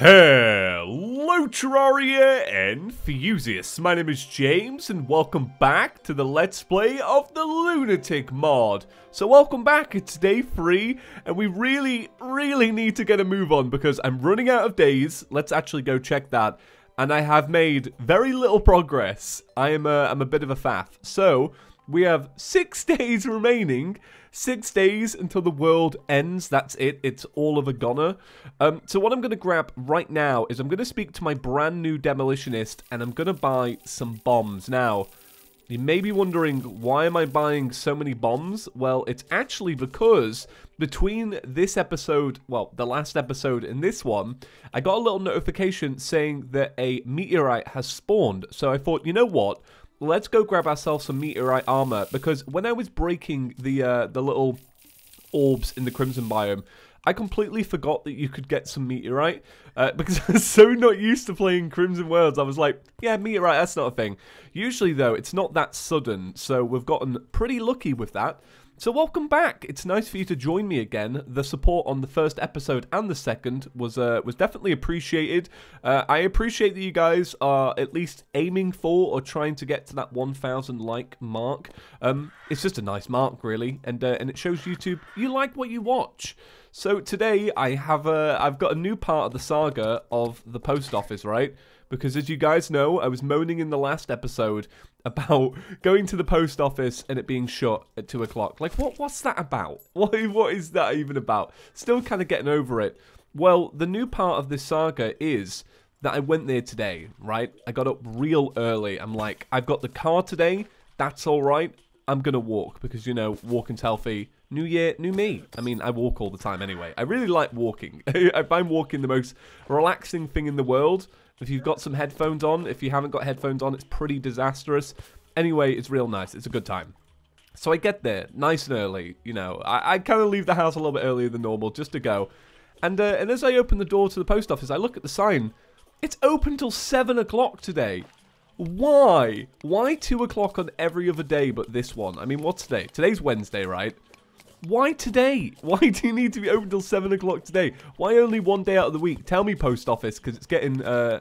Hello Terraria enthusiasts, my name is James and welcome back to the Let's Play of the Lunatic mod. So welcome back, it's day 3 and we really, really need to get a move on because I'm running out of days. Let's actually go check that. And I have made very little progress. I am a, I'm a bit of a faff. So, we have six days remaining. Six days until the world ends. That's it. It's all of a goner. Um, so what I'm going to grab right now is I'm going to speak to my brand new demolitionist and I'm going to buy some bombs. Now, you may be wondering, why am I buying so many bombs? Well, it's actually because between this episode, well, the last episode and this one, I got a little notification saying that a meteorite has spawned. So I thought, you know what? Let's go grab ourselves some meteorite armor because when I was breaking the uh, the little orbs in the crimson biome, I completely forgot that you could get some meteorite uh, because I was so not used to playing Crimson Worlds. I was like, yeah, meteorite, that's not a thing. Usually, though, it's not that sudden, so we've gotten pretty lucky with that. So welcome back. It's nice for you to join me again. The support on the first episode and the second was uh, was definitely appreciated. Uh, I appreciate that you guys are at least aiming for or trying to get to that 1,000 like mark. Um, it's just a nice mark, really, and uh, and it shows YouTube you like what you watch. So today I have a I've got a new part of the saga of the post office, right? Because as you guys know, I was moaning in the last episode about going to the post office and it being shut at two o'clock. Like, what? What's that about? What? What is that even about? Still kind of getting over it. Well, the new part of this saga is that I went there today. Right? I got up real early. I'm like, I've got the car today. That's all right. I'm gonna walk because you know walking's healthy. New year, new me. I mean, I walk all the time anyway. I really like walking. I find walking the most relaxing thing in the world. If you've got some headphones on, if you haven't got headphones on, it's pretty disastrous. Anyway, it's real nice. It's a good time. So I get there nice and early. You know, I, I kind of leave the house a little bit earlier than normal just to go. And, uh, and as I open the door to the post office, I look at the sign. It's open till 7 o'clock today. Why? Why 2 o'clock on every other day but this one? I mean, what's today? Today's Wednesday, right? Why today? Why do you need to be open till 7 o'clock today? Why only one day out of the week? Tell me, post office, because it's getting uh,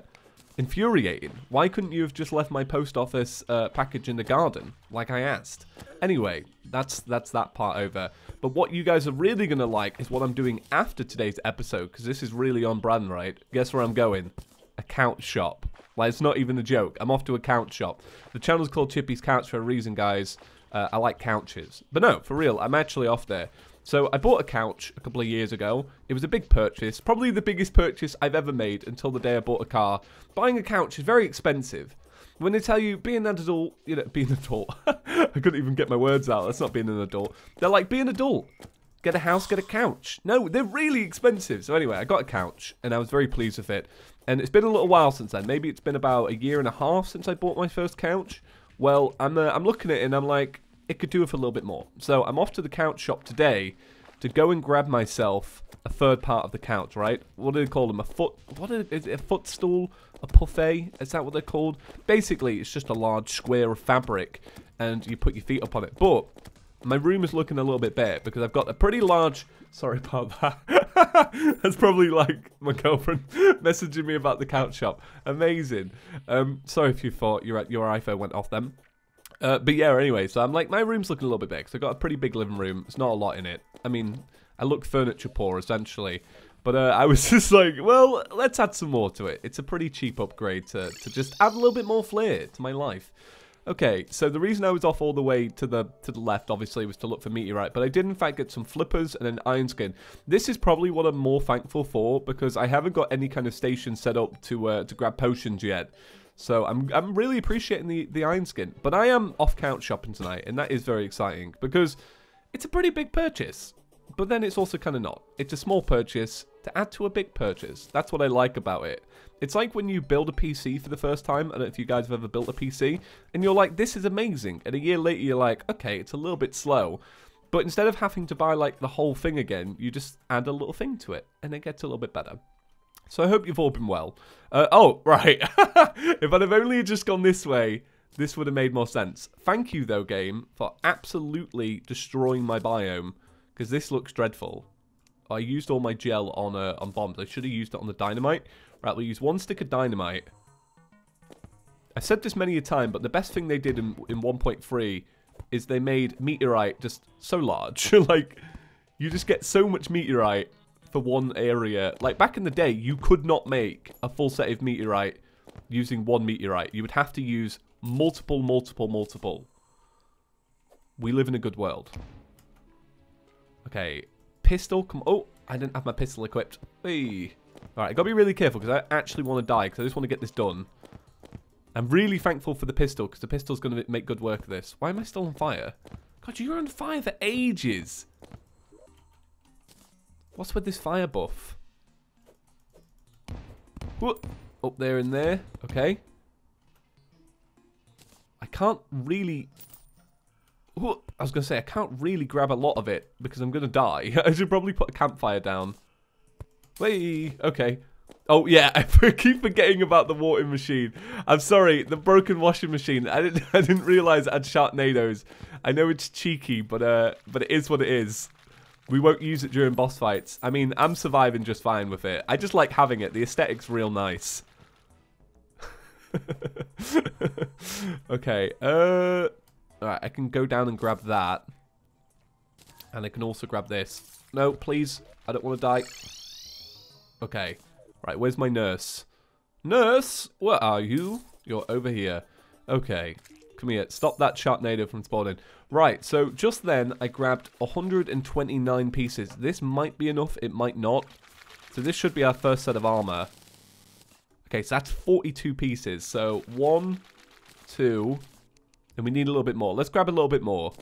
infuriating. Why couldn't you have just left my post office uh, package in the garden, like I asked? Anyway, that's that's that part over. But what you guys are really going to like is what I'm doing after today's episode, because this is really on brand, right? Guess where I'm going? A couch shop. Like, it's not even a joke. I'm off to a couch shop. The channel's called Chippy's Couch for a reason, guys. Uh, I like couches. But no, for real, I'm actually off there. So I bought a couch a couple of years ago. It was a big purchase, probably the biggest purchase I've ever made until the day I bought a car. Buying a couch is very expensive. When they tell you being an adult, you know, being an adult. I couldn't even get my words out. That's not being an adult. They're like, be an adult. Get a house, get a couch. No, they're really expensive. So anyway, I got a couch and I was very pleased with it. And it's been a little while since then. Maybe it's been about a year and a half since I bought my first couch. Well, I'm uh, I'm looking at it and I'm like, it could do with a little bit more. So I'm off to the couch shop today to go and grab myself a third part of the couch, right? What do they call them? A foot? What is, it? A footstool? A buffet? Is that what they're called? Basically, it's just a large square of fabric, and you put your feet up on it. But my room is looking a little bit bare because I've got a pretty large. Sorry about that. That's probably like my girlfriend messaging me about the couch shop. Amazing. Um, sorry if you thought your your iPhone went off then. Uh, but yeah, anyway, so I'm like, my room's looking a little bit big. So I've got a pretty big living room. It's not a lot in it. I mean, I look furniture poor, essentially. But uh, I was just like, well, let's add some more to it. It's a pretty cheap upgrade to, to just add a little bit more flair to my life. Okay, so the reason I was off all the way to the to the left, obviously, was to look for meteorite, but I did in fact get some flippers and an iron skin. This is probably what I'm more thankful for because I haven't got any kind of station set up to uh, to grab potions yet. So I'm I'm really appreciating the the iron skin, but I am off couch shopping tonight, and that is very exciting because it's a pretty big purchase. But then it's also kind of not. It's a small purchase to add to a big purchase. That's what I like about it. It's like when you build a PC for the first time. I don't know if you guys have ever built a PC, and you're like, this is amazing. And a year later, you're like, okay, it's a little bit slow. But instead of having to buy like the whole thing again, you just add a little thing to it, and it gets a little bit better. So I hope you've all been well. Uh, oh, right. if I'd have only just gone this way, this would have made more sense. Thank you, though, game, for absolutely destroying my biome, because this looks dreadful. I used all my gel on uh, on bombs. I should have used it on the dynamite. Right, we'll use one stick of dynamite. I said this many a time, but the best thing they did in, in 1.3 is they made meteorite just so large. like, you just get so much meteorite for one area. Like, back in the day, you could not make a full set of meteorite using one meteorite. You would have to use multiple, multiple, multiple. We live in a good world. Okay, pistol. Come. Oh, I didn't have my pistol equipped. Hey. All right, I gotta be really careful because I actually want to die because I just want to get this done. I'm really thankful for the pistol, because the pistol's to make good work of this. Why am I still on fire? God, you were on fire for ages. What's with this fire buff? What? Up there and there. Okay. I can't really... I was going to say, I can't really grab a lot of it, because I'm going to die. I should probably put a campfire down. Wait, okay. Oh yeah, I keep forgetting about the washing machine. I'm sorry, the broken washing machine. I didn't I didn't realize it had sharknadoes. I know it's cheeky, but uh but it is what it is. We won't use it during boss fights. I mean, I'm surviving just fine with it. I just like having it. The aesthetic's real nice. okay, uh Alright, I can go down and grab that. And I can also grab this. No, please. I don't want to die. Okay. Right, where's my nurse? Nurse, where are you? You're over here. Okay, come here. Stop that chat, Sharknado from spawning. Right, so just then I grabbed 129 pieces. This might be enough, it might not. So this should be our first set of armor. Okay, so that's 42 pieces. So one, two, and we need a little bit more. Let's grab a little bit more.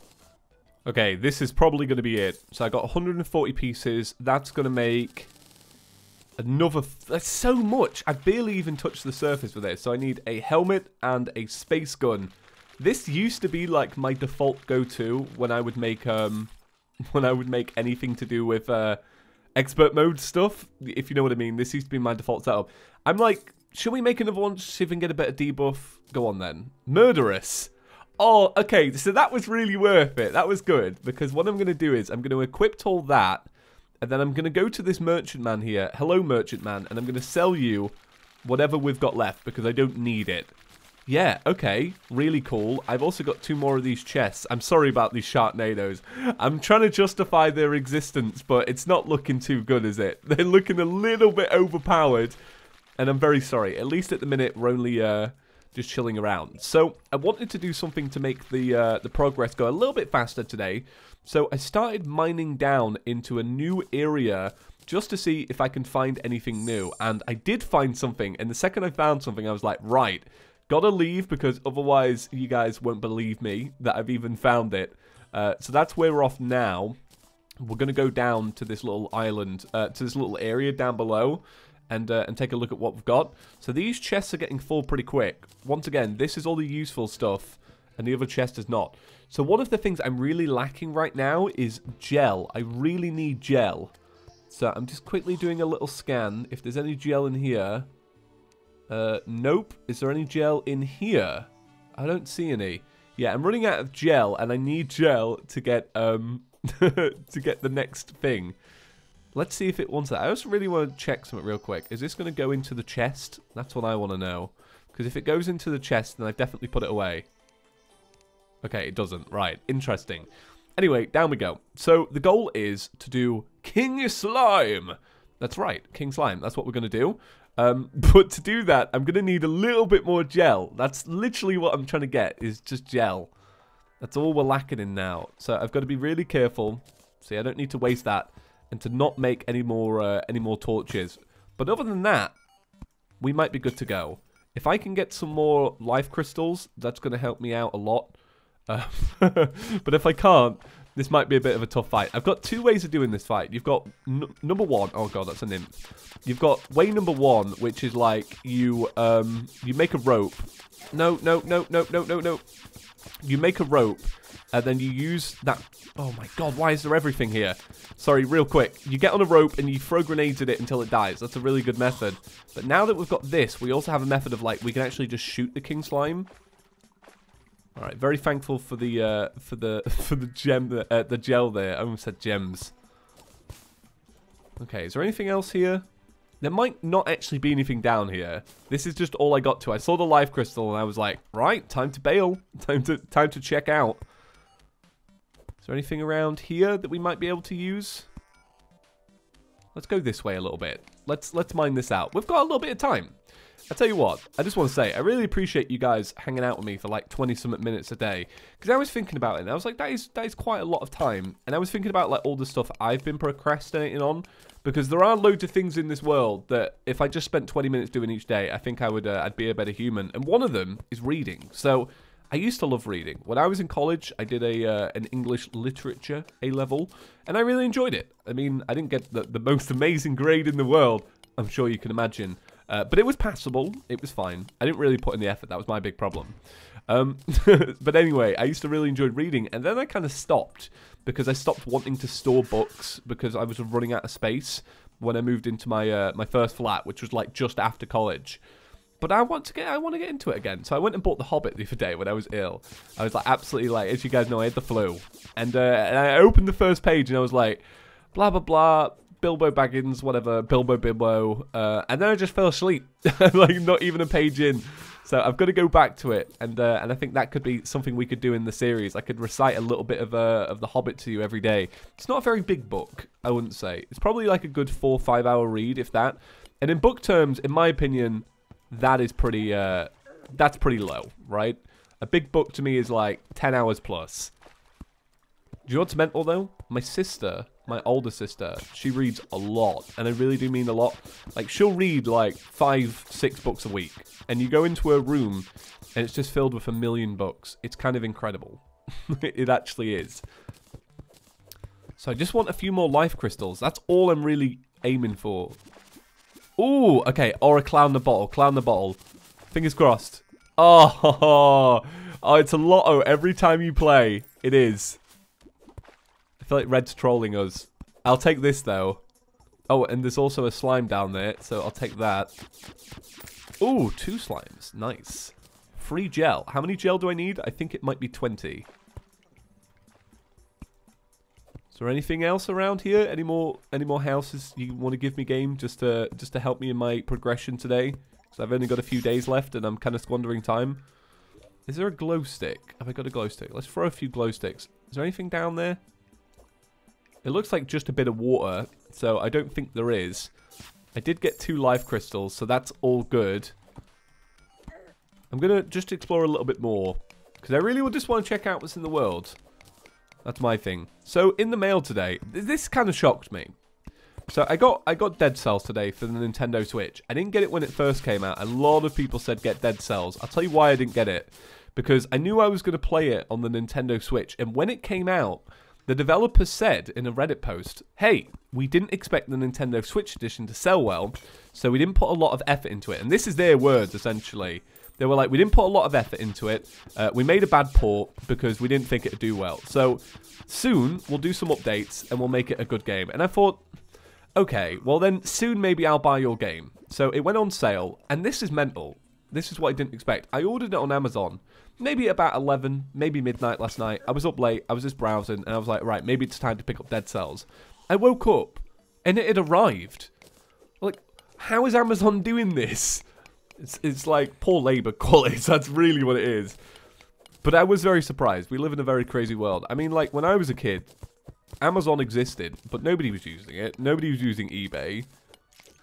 Okay, this is probably going to be it. So I got 140 pieces. That's going to make Another... That's so much. I barely even touched the surface with this. So I need a helmet and a space gun. This used to be like my default go-to when I would make um when I would make anything to do with uh expert mode stuff, if you know what I mean. This used to be my default setup. I'm like, should we make another one see if we can get a better debuff? Go on then. Murderous. Oh, okay, so that was really worth it. That was good, because what I'm going to do is I'm going to equip all that, and then I'm going to go to this merchant man here. Hello, merchant man. And I'm going to sell you whatever we've got left because I don't need it. Yeah, okay. Really cool. I've also got two more of these chests. I'm sorry about these Sharknadoes. I'm trying to justify their existence, but it's not looking too good, is it? They're looking a little bit overpowered. And I'm very sorry. At least at the minute, we're only uh, just chilling around. So I wanted to do something to make the uh, the progress go a little bit faster today. So I started mining down into a new area just to see if I can find anything new. And I did find something. And the second I found something, I was like, right, gotta leave because otherwise you guys won't believe me that I've even found it. Uh, so that's where we're off now. We're going to go down to this little island, uh, to this little area down below and uh, and take a look at what we've got. So these chests are getting full pretty quick. Once again, this is all the useful stuff, and the other chest is not. So one of the things I'm really lacking right now is gel. I really need gel. So I'm just quickly doing a little scan. If there's any gel in here. Uh, nope. Is there any gel in here? I don't see any. Yeah, I'm running out of gel, and I need gel to get um to get the next thing. Let's see if it wants that. I also really want to check something real quick. Is this going to go into the chest? That's what I want to know. Because if it goes into the chest, then I've definitely put it away. Okay, it doesn't. Right, interesting. Anyway, down we go. So the goal is to do King Slime. That's right, King Slime. That's what we're going to do. Um, but to do that, I'm going to need a little bit more gel. That's literally what I'm trying to get, is just gel. That's all we're lacking in now. So I've got to be really careful. See, I don't need to waste that. And to not make any more, uh, any more torches. But other than that, we might be good to go. If I can get some more life crystals, that's going to help me out a lot. Uh, but if I can't, this might be a bit of a tough fight. I've got two ways of doing this fight. You've got number one. Oh god, that's a nymph. You've got way number one, which is like you um you make a rope. No, no, no, no, no, no, no. You make a rope, and then you use that. Oh my god, why is there everything here? Sorry, real quick. You get on a rope and you throw grenades at it until it dies. That's a really good method. But now that we've got this, we also have a method of like we can actually just shoot the king slime all right, very thankful for the uh, for the for the gem uh, the gel there. I almost said gems. Okay, is there anything else here? There might not actually be anything down here. This is just all I got to. I saw the life crystal and I was like, right, time to bail. Time to time to check out. Is there anything around here that we might be able to use? Let's go this way a little bit. Let's let's mine this out. We've got a little bit of time. I tell you what, I just want to say, I really appreciate you guys hanging out with me for like 20 something minutes a day. Because I was thinking about it, and I was like, that is, that is quite a lot of time. And I was thinking about like all the stuff I've been procrastinating on. Because there are loads of things in this world that if I just spent 20 minutes doing each day, I think I would, uh, I'd be a better human. And one of them is reading. So I used to love reading. When I was in college, I did a uh, an English literature A level, and I really enjoyed it. I mean, I didn't get the, the most amazing grade in the world, I'm sure you can imagine. Uh, but it was passable. It was fine. I didn't really put in the effort. That was my big problem. Um, but anyway, I used to really enjoy reading, and then I kind of stopped because I stopped wanting to store books because I was running out of space when I moved into my uh, my first flat, which was like just after college. But I want to get I want to get into it again. So I went and bought The Hobbit the other day when I was ill. I was like absolutely like as you guys know I had the flu, and uh, and I opened the first page and I was like, blah blah blah Bilbo Baggins, whatever, Bilbo Bilbo, uh, and then I just fell asleep, like not even a page in. So I've got to go back to it, and uh, and I think that could be something we could do in the series. I could recite a little bit of uh, of the Hobbit to you every day. It's not a very big book, I wouldn't say. It's probably like a good four five hour read, if that. And in book terms, in my opinion, that is pretty. Uh, that's pretty low, right? A big book to me is like ten hours plus. Do you know what's mental though? My sister my older sister, she reads a lot, and I really do mean a lot. Like, she'll read like five, six books a week, and you go into her room, and it's just filled with a million books. It's kind of incredible. it actually is. So I just want a few more life crystals. That's all I'm really aiming for. Ooh, okay, or a cloud in a bottle, cloud in a bottle. Fingers crossed. Oh, oh, it's a lotto every time you play. It is. I feel like Red's trolling us. I'll take this, though. Oh, and there's also a slime down there, so I'll take that. Ooh, two slimes. Nice. Free gel. How many gel do I need? I think it might be 20. Is there anything else around here? Any more any more houses you want to give me, game, just to just to help me in my progression today? Because I've only got a few days left, and I'm kind of squandering time. Is there a glow stick? Have I got a glow stick? Let's throw a few glow sticks. Is there anything down there? It looks like just a bit of water, so I don't think there is. I did get two life crystals, so that's all good. I'm going to just explore a little bit more, because I really would just want to check out what's in the world. That's my thing. So, in the mail today, this kind of shocked me. So, I got I got Dead Cells today for the Nintendo Switch. I didn't get it when it first came out. A lot of people said get Dead Cells. I'll tell you why I didn't get it. Because I knew I was going to play it on the Nintendo Switch, and when it came out, the developers said in a Reddit post, hey, we didn't expect the Nintendo Switch edition to sell well, so we didn't put a lot of effort into it. And this is their words, essentially. They were like, we didn't put a lot of effort into it. Uh, we made a bad port because we didn't think it would do well. So soon, we'll do some updates and we'll make it a good game. And I thought, okay, well then soon maybe I'll buy your game. So it went on sale, and this is mental. This is what I didn't expect. I ordered it on Amazon maybe about 11, maybe midnight last night. I was up late, I was just browsing, and I was like, right, maybe it's time to pick up Dead Cells. I woke up, and it had arrived. Like, how is Amazon doing this? It's, it's like poor labor quality, that's really what it is. But I was very surprised. We live in a very crazy world. I mean, like, when I was a kid, Amazon existed, but nobody was using it. Nobody was using eBay.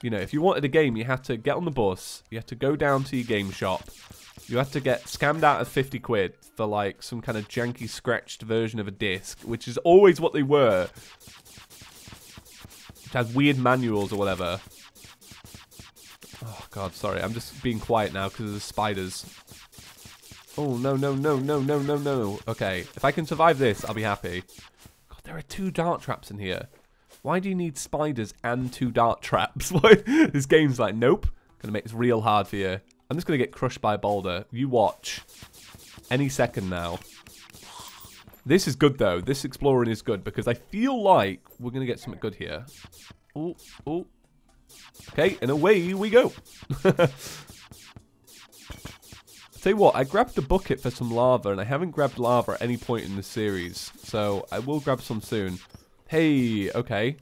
You know, if you wanted a game, you had to get on the bus, you had to go down to your game shop, you had to get scammed out of 50 quid for like some kind of janky scratched version of a disc, which is always what they were. It has weird manuals or whatever. Oh god, sorry. I'm just being quiet now because of the spiders. Oh, no, no, no, no, no, no, no. Okay, if I can survive this, I'll be happy. God, there are two dart traps in here. Why do you need spiders and two dart traps? this game's like, nope. Gonna make this real hard for you. I'm just going to get crushed by a boulder. You watch. Any second now. This is good, though. This exploring is good, because I feel like we're going to get something good here. Oh, oh. Okay, and away we go. Tell you what, I grabbed the bucket for some lava, and I haven't grabbed lava at any point in the series, so I will grab some soon. Hey, okay.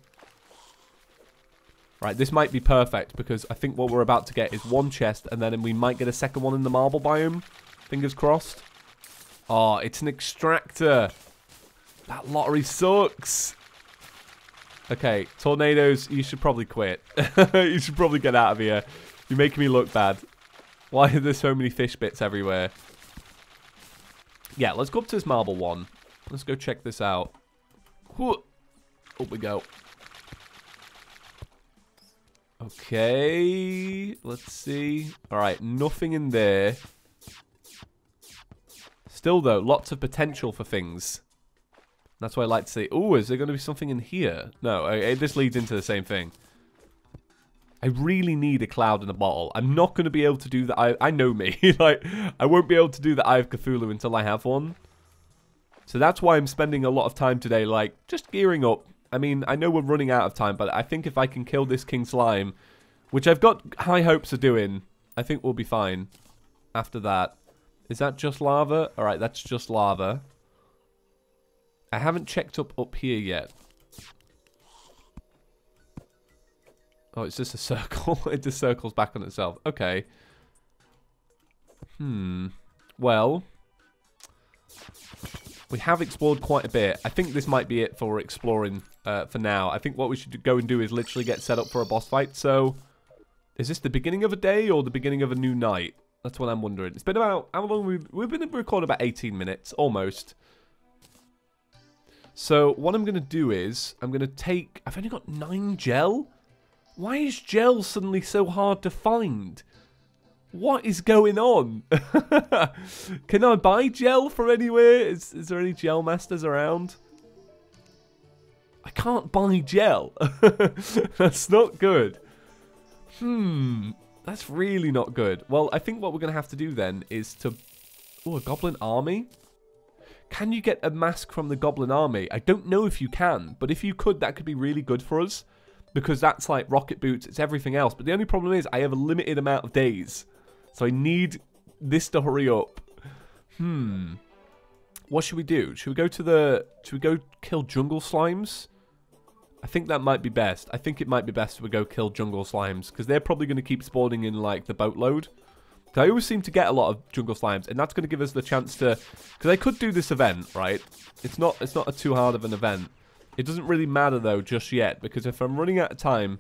Right, this might be perfect because I think what we're about to get is one chest and then we might get a second one in the marble biome. Fingers crossed. Oh, it's an extractor. That lottery sucks. Okay, tornadoes, you should probably quit. you should probably get out of here. You're making me look bad. Why are there so many fish bits everywhere? Yeah, let's go up to this marble one. Let's go check this out. Up we go. Okay, let's see. All right, nothing in there. Still, though, lots of potential for things. That's why I like to say, oh, is there going to be something in here? No, uh, this leads into the same thing. I really need a cloud in a bottle. I'm not going to be able to do that. I, I know me. like, I won't be able to do the Eye of Cthulhu until I have one. So that's why I'm spending a lot of time today, like, just gearing up. I mean, I know we're running out of time, but I think if I can kill this King Slime, which I've got high hopes of doing, I think we'll be fine after that. Is that just lava? Alright, that's just lava. I haven't checked up up here yet. Oh, it's just a circle. it just circles back on itself. Okay. Hmm. Well, we have explored quite a bit. I think this might be it for exploring uh, for now. I think what we should go and do is literally get set up for a boss fight. So, is this the beginning of a day or the beginning of a new night? That's what I'm wondering. It's been about, how long we've, we've been recording about 18 minutes, almost. So what I'm going to do is, I'm going to take, I've only got nine gel? Why is gel suddenly so hard to find? What is going on? Can I buy gel from anywhere? Is, is there any gel masters around? I can't buy gel. That's not good. Hmm. That's really not good. Well, I think what we're going to have to do then is to... Oh, a goblin army? Can you get a mask from the goblin army? I don't know if you can, but if you could, that could be really good for us. Because that's like rocket boots, it's everything else. But the only problem is I have a limited amount of days. So I need this to hurry up. Hmm. What should we do? Should we go to the... Should we go kill jungle slimes? I think that might be best. I think it might be best if we go kill jungle slimes. Because they're probably going to keep spawning in, like, the boatload. I always seem to get a lot of jungle slimes. And that's going to give us the chance to... Because I could do this event, right? It's not, it's not a too hard of an event. It doesn't really matter, though, just yet. Because if I'm running out of time,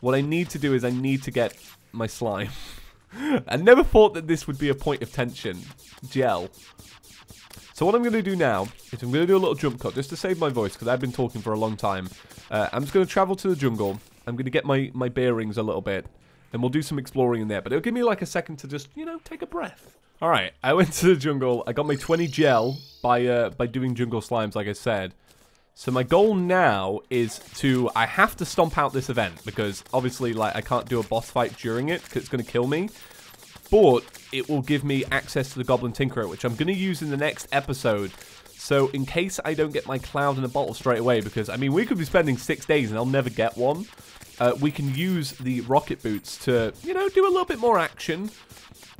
what I need to do is I need to get my slime. I never thought that this would be a point of tension. Gel. So what I'm going to do now is I'm going to do a little jump cut just to save my voice because I've been talking for a long time. Uh, I'm just going to travel to the jungle. I'm going to get my, my bearings a little bit. And we'll do some exploring in there. But it'll give me like a second to just, you know, take a breath. Alright, I went to the jungle. I got my 20 gel by uh, by doing jungle slimes, like I said. So my goal now is to... I have to stomp out this event because obviously, like, I can't do a boss fight during it because it's going to kill me but it will give me access to the Goblin Tinkerer, which I'm going to use in the next episode. So in case I don't get my cloud in a bottle straight away, because, I mean, we could be spending six days and I'll never get one, uh, we can use the rocket boots to, you know, do a little bit more action.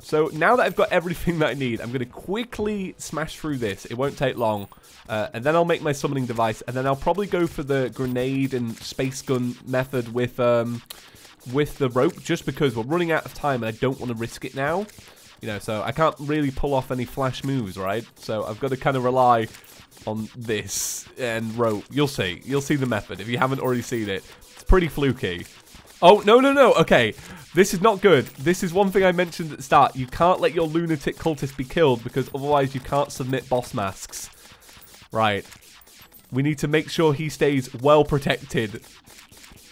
So now that I've got everything that I need, I'm going to quickly smash through this. It won't take long. Uh, and then I'll make my summoning device, and then I'll probably go for the grenade and space gun method with um, with the rope just because we're running out of time and I don't want to risk it now. You know, so I can't really pull off any flash moves, right? So I've got to kind of rely on this and rope. You'll see. You'll see the method if you haven't already seen it. It's pretty fluky. Oh, no, no, no. Okay. This is not good. This is one thing I mentioned at the start. You can't let your lunatic cultist be killed because otherwise you can't submit boss masks. Right. We need to make sure he stays well protected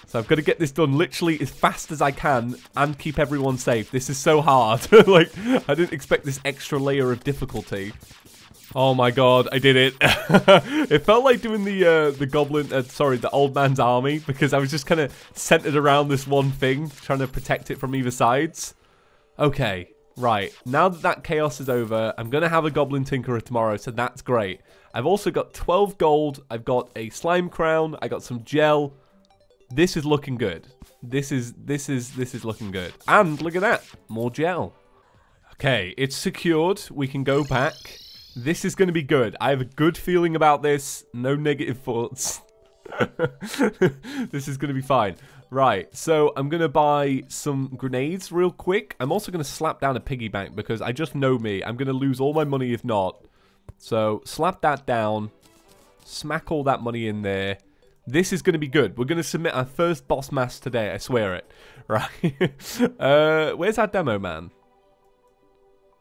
so I've got to get this done literally as fast as I can and keep everyone safe. This is so hard. like, I didn't expect this extra layer of difficulty. Oh my god, I did it. it felt like doing the uh, the goblin, uh, sorry, the old man's army because I was just kind of centered around this one thing, trying to protect it from either sides. Okay, right. Now that that chaos is over, I'm going to have a goblin tinkerer tomorrow, so that's great. I've also got 12 gold, I've got a slime crown, I got some gel, this is looking good. This is this is this is looking good. And look at that, more gel. Okay, it's secured. We can go back. This is going to be good. I have a good feeling about this. No negative thoughts. this is going to be fine. Right, so I'm going to buy some grenades real quick. I'm also going to slap down a piggy bank because I just know me. I'm going to lose all my money if not. So slap that down. Smack all that money in there. This is going to be good. We're going to submit our first boss mask today. I swear it. Right. uh, where's our demo man?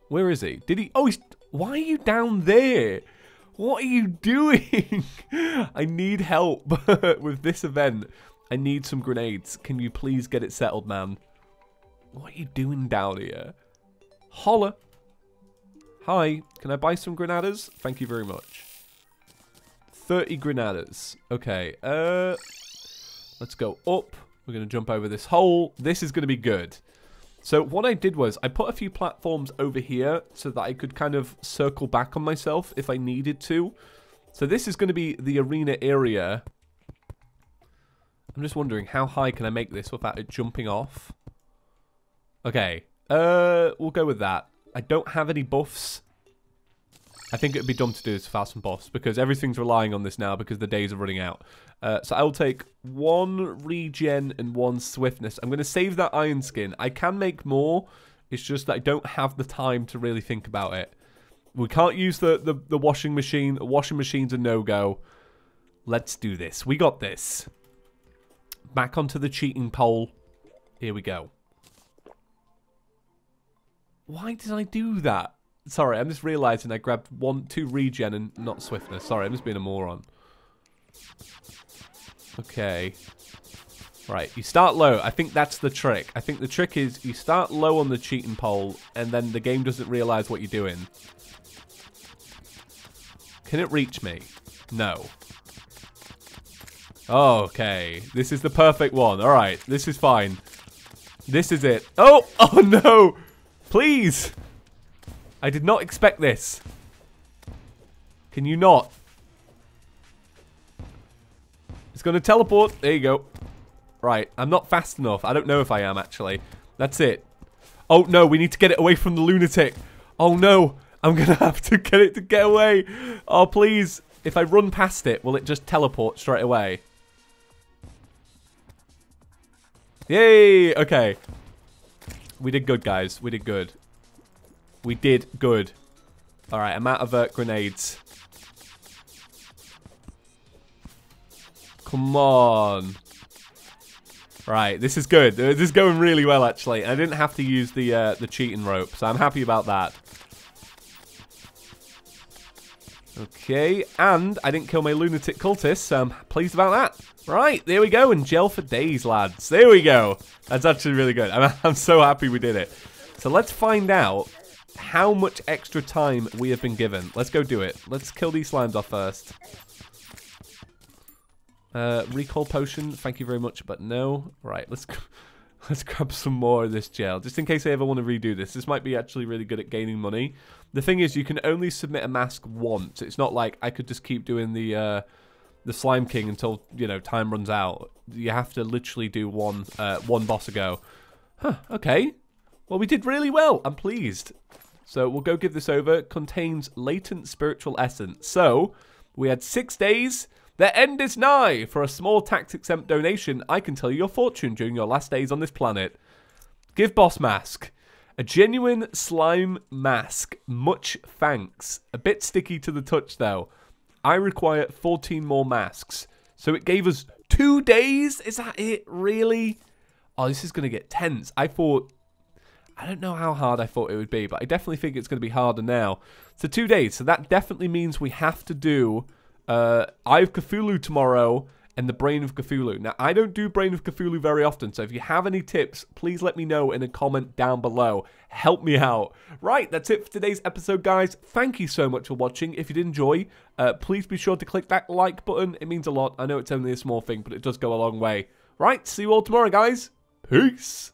Where is he? Did he? Oh, he's... Why are you down there? What are you doing? I need help with this event. I need some grenades. Can you please get it settled, man? What are you doing down here? Holla. Hi, can I buy some granadas? Thank you very much. 30 granadas. Okay, uh... Let's go up. We're going to jump over this hole. This is going to be good. So what I did was I put a few platforms over here so that I could kind of circle back on myself if I needed to. So this is going to be the arena area. I'm just wondering how high can I make this without it jumping off? Okay, uh, we'll go with that. I don't have any buffs. I think it would be dumb to do this fast and boss because everything's relying on this now because the days are running out. Uh, so I will take one regen and one swiftness. I'm going to save that iron skin. I can make more. It's just that I don't have the time to really think about it. We can't use the, the, the washing machine. The washing machine's a no-go. Let's do this. We got this. Back onto the cheating pole. Here we go. Why did I do that? Sorry, I'm just realising I grabbed one, two regen and not swiftness. Sorry, I'm just being a moron. Okay. Right, you start low. I think that's the trick. I think the trick is you start low on the cheating pole, and then the game doesn't realise what you're doing. Can it reach me? No. Okay, this is the perfect one. All right, this is fine. This is it. Oh, oh no! Please! I did not expect this. Can you not? It's going to teleport. There you go. Right, I'm not fast enough. I don't know if I am, actually. That's it. Oh, no, we need to get it away from the lunatic. Oh, no. I'm going to have to get it to get away. Oh, please. If I run past it, will it just teleport straight away? Yay! Okay. We did good, guys. We did good. We did good. Alright, I'm out of uh, grenades. Come on. Right, this is good. This is going really well, actually. I didn't have to use the uh, the cheating rope, so I'm happy about that. Okay, and I didn't kill my lunatic cultist, so I'm pleased about that. Right, there we go, and gel for days, lads. There we go. That's actually really good. I'm, I'm so happy we did it. So let's find out how much extra time we have been given. Let's go do it. Let's kill these slimes off first. Uh, recall potion, thank you very much, but no. Right, let's let's grab some more of this gel, just in case I ever want to redo this. This might be actually really good at gaining money. The thing is, you can only submit a mask once. It's not like I could just keep doing the uh, the Slime King until you know time runs out. You have to literally do one uh, one boss ago. Huh? Okay. Well, we did really well. I'm pleased. So we'll go give this over. Contains latent spiritual essence. So we had six days. The end is nigh. For a small tax exempt donation, I can tell you your fortune during your last days on this planet. Give Boss Mask. A genuine slime mask. Much thanks. A bit sticky to the touch though. I require 14 more masks. So it gave us two days? Is that it? Really? Oh, this is going to get tense. I thought... I don't know how hard I thought it would be, but I definitely think it's going to be harder now. So two days. So that definitely means we have to do uh, Eye of Cthulhu tomorrow and the Brain of Cthulhu. Now, I don't do Brain of Cthulhu very often, so if you have any tips, please let me know in a comment down below. Help me out. Right, that's it for today's episode, guys. Thank you so much for watching. If you did enjoy, uh, please be sure to click that like button. It means a lot. I know it's only a small thing, but it does go a long way. Right, see you all tomorrow, guys. Peace.